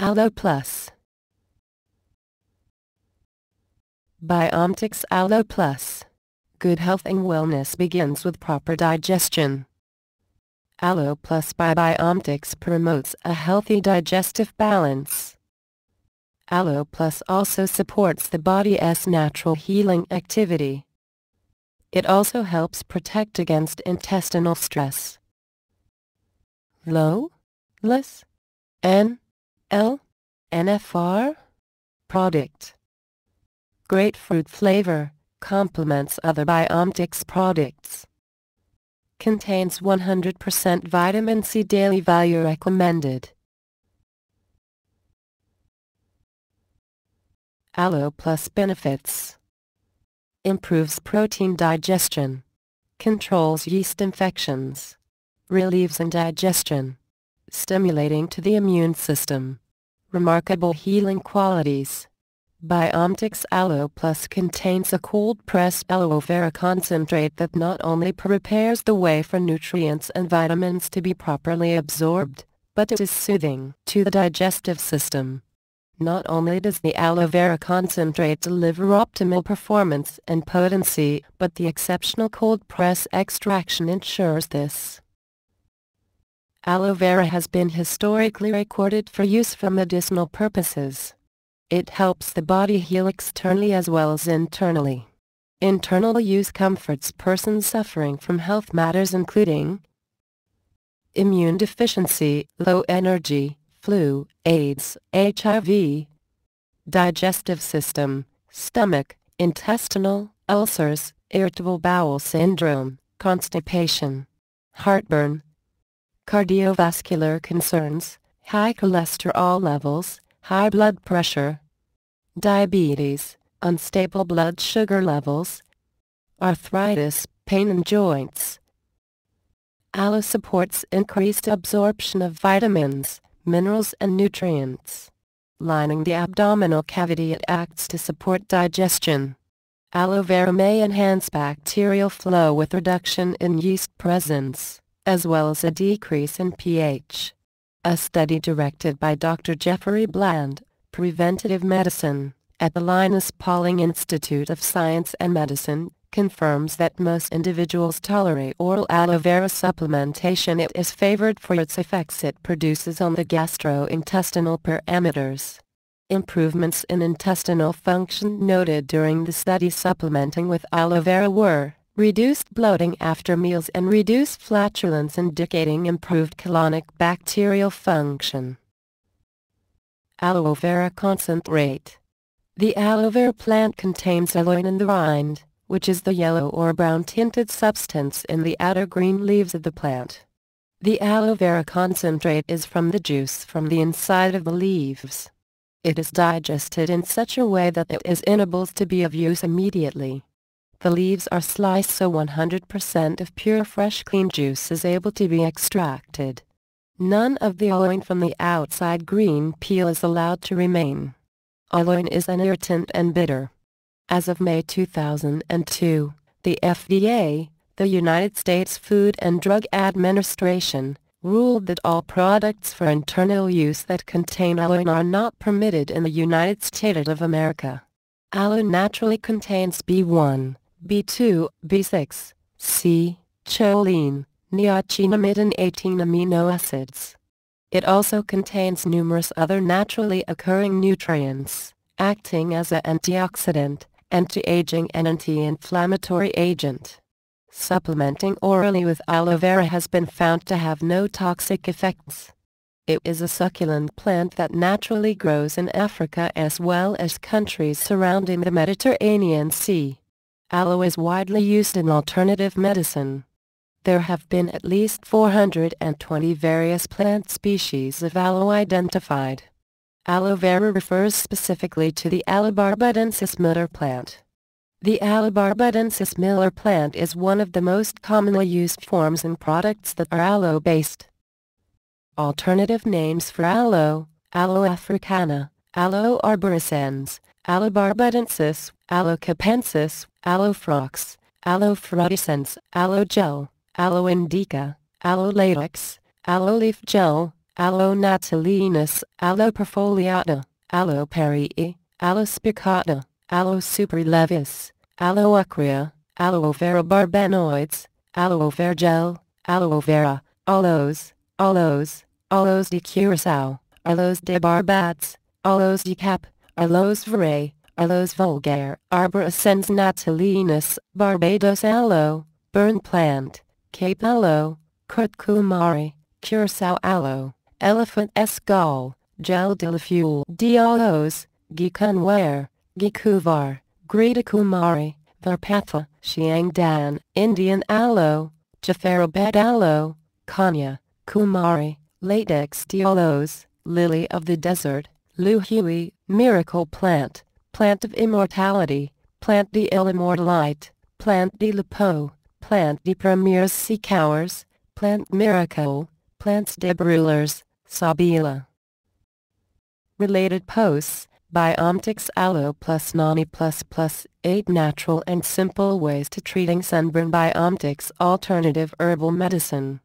Aloe Plus Biometics Aloe Plus Good health and wellness begins with proper digestion. Aloe Plus by Biometics promotes a healthy digestive balance. Aloe Plus also supports the body's natural healing activity. It also helps protect against intestinal stress. Low, less, N, L, NFR, product. Grapefruit flavor, complements other Biometics products. Contains 100% vitamin C daily value recommended. Aloe Plus benefits improves protein digestion, controls yeast infections, relieves indigestion, stimulating to the immune system, remarkable healing qualities. Biometics Aloe Plus contains a cold-pressed aloe vera concentrate that not only prepares the way for nutrients and vitamins to be properly absorbed, but it is soothing to the digestive system. Not only does the aloe vera concentrate deliver optimal performance and potency, but the exceptional cold press extraction ensures this. Aloe vera has been historically recorded for use for medicinal purposes. It helps the body heal externally as well as internally. Internal use comforts persons suffering from health matters including immune deficiency, low energy, flu, AIDS, HIV, digestive system, stomach, intestinal, ulcers, irritable bowel syndrome, constipation, heartburn, cardiovascular concerns, high cholesterol levels, high blood pressure, diabetes, unstable blood sugar levels, arthritis, pain in joints. Aloe supports increased absorption of vitamins, minerals and nutrients. Lining the abdominal cavity it acts to support digestion. Aloe vera may enhance bacterial flow with reduction in yeast presence, as well as a decrease in pH. A study directed by Dr. Jeffrey Bland, Preventative Medicine, at the Linus Pauling Institute of Science and Medicine, confirms that most individuals tolerate oral aloe vera supplementation it is favored for its effects it produces on the gastrointestinal parameters. Improvements in intestinal function noted during the study supplementing with aloe vera were reduced bloating after meals and reduced flatulence indicating improved colonic bacterial function. Aloe vera concentrate The aloe vera plant contains aloin in the rind, which is the yellow or brown tinted substance in the outer green leaves of the plant. The aloe vera concentrate is from the juice from the inside of the leaves. It is digested in such a way that it is enables to be of use immediately. The leaves are sliced so 100% of pure fresh clean juice is able to be extracted. None of the aloin from the outside green peel is allowed to remain. Aloin is an irritant and bitter. As of May 2002, the FDA, the United States Food and Drug Administration, ruled that all products for internal use that contain aloe are not permitted in the United States of America. Aloe naturally contains B1, B2, B6, C, choline, niacinamide and 18 amino acids. It also contains numerous other naturally occurring nutrients, acting as an antioxidant, anti-aging and anti-inflammatory agent. Supplementing orally with aloe vera has been found to have no toxic effects. It is a succulent plant that naturally grows in Africa as well as countries surrounding the Mediterranean Sea. Aloe is widely used in alternative medicine. There have been at least 420 various plant species of aloe identified. Aloe vera refers specifically to the Aloebarbadensis miller plant. The Aloebarbadensis miller plant is one of the most commonly used forms in products that are aloe-based. Alternative names for aloe, Aloe africana, Aloe arborescens, Aloebarbadensis, Aloe capensis, Aloe ferox, Aloe frutescens, Aloe gel, Aloe indica, Aloe latex, Aloe leaf gel, Aloe natalinus, Aloe perfoliata, Aloe perryi, Aloe spicata, Aloe supralaevis, Aloe acrea, Aloe vera barbenoides, Aloe vera gel, Aloe vera, aloes, aloes, aloes de curacao, aloes de barbats, aloes de cap, aloes verae, aloes vulgare, arborescens natalinus, Barbados aloe, burn plant, Cape aloe, curcumari, curacao aloe, elephant escall, gel de la fuel, dialos, gikunware, gikuvar, Gretakumari, Varpatha, Dan, Indian aloe, Jafarabad aloe, Kanya, Kumari, Latex diolos, Lily of the Desert, Luhui, Miracle Plant, Plant of Immortality, Plant de Immortalite, Plant de Lepo, Plant de Premiers Sea Cowers, Plant Miracle, Plants de Brulers, Sabila. Related posts, Biometics Aloe Plus Nani Plus Plus 8 Natural and Simple Ways to Treating Sunburn Biometics Alternative Herbal Medicine